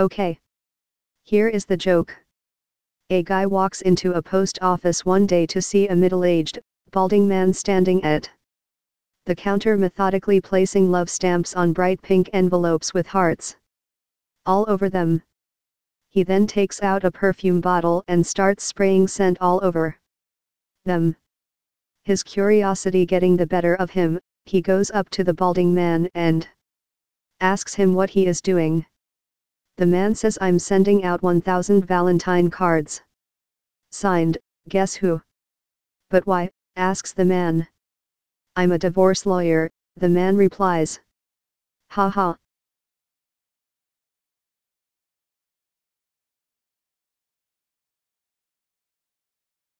Okay. Here is the joke. A guy walks into a post office one day to see a middle-aged, balding man standing at the counter methodically placing love stamps on bright pink envelopes with hearts all over them. He then takes out a perfume bottle and starts spraying scent all over them. His curiosity getting the better of him, he goes up to the balding man and asks him what he is doing. The man says I'm sending out 1000 Valentine cards. Signed, guess who? But why, asks the man. I'm a divorce lawyer, the man replies. Ha ha,